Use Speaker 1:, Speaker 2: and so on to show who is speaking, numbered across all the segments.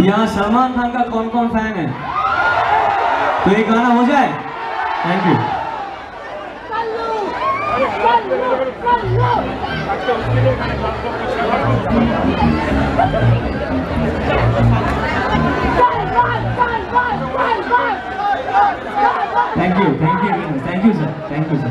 Speaker 1: यहाँ सलमान खान का कौन कौन फ़ैन है? तो ये गाना हो जाए। Thank you thank you thank you thank you sir thank you sir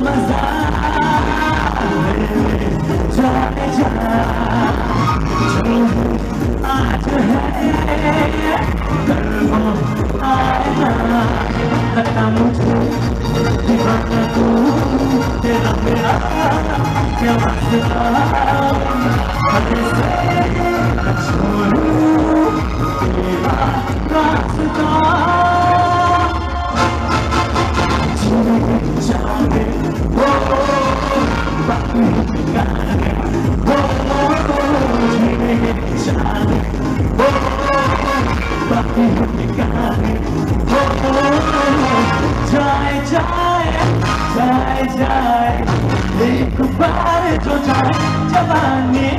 Speaker 1: Rockstar Goodbye, Georgia, Giovanni,